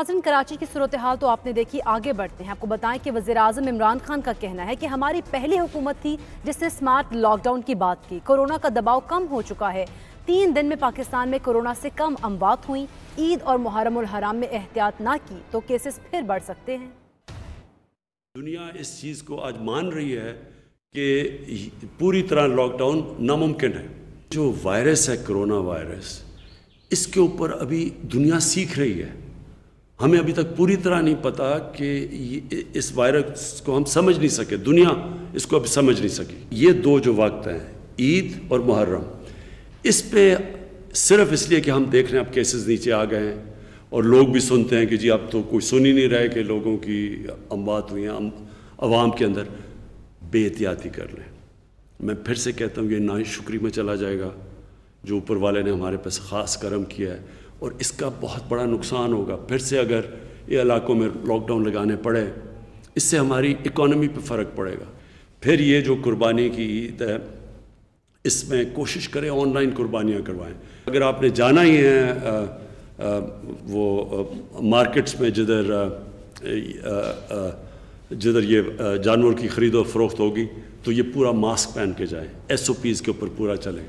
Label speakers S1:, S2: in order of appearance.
S1: कराची की सूरत हाल तो आपने देखी, आगे बढ़ते हैं। आपको बताएँ कि वजी अजम इमरान खान का कहना है कि हमारी पहली हुकूमत थी जिसने स्मार्ट लॉकडाउन की बात की। कोरोना का दबाव कम हो चुका है। तीन दिन में पाकिस्तान में कोरोना से कम अमवात हुई। ईद और मुहर्रम उल हराम में एहतियात ना की तो केसेस फिर बढ़ सकते हैं।
S2: दुनिया इस चीज़ को आज मान रही है कि पूरी तरह लॉकडाउन नामुमकिन है। जो वायरस है कोरोना वायरस, इसके ऊपर अभी दुनिया सीख रही है। हमें अभी तक पूरी तरह नहीं पता कि इस वायरस को हम समझ नहीं सके, दुनिया इसको अभी समझ नहीं सकी। ये दो जो वक्त हैं, ईद और मुहर्रम, इस पे सिर्फ़ इसलिए कि हम देख रहे हैं, अब केसेस नीचे आ गए हैं, और लोग भी सुनते हैं कि जी, अब तो कोई सुन ही नहीं रहे कि लोगों की अमवात हुई हैं अवाम के अंदर बेहतियाती कर लें। मैं फिर से कहता हूँ, ये ना शुक्री में चला जाएगा, जो ऊपर वाले ने हमारे पास ख़ास करम किया है। और इसका बहुत बड़ा नुकसान होगा। फिर से अगर ये इलाकों में लॉकडाउन लगाने पड़े इससे हमारी इकोनॉमी पे फ़र्क पड़ेगा। फिर ये जो कुर्बानी की ईद है इसमें कोशिश करें ऑनलाइन कुर्बानियाँ करवाएँ। अगर आपने जाना ही है आ, आ, वो आ, मार्केट्स में जिधर जिधर ये जानवर की ख़रीदो फरोख्त होगी तो ये पूरा मास्क पहन के जाएँ। एस ओ पीज़ के ऊपर पूरा चलें।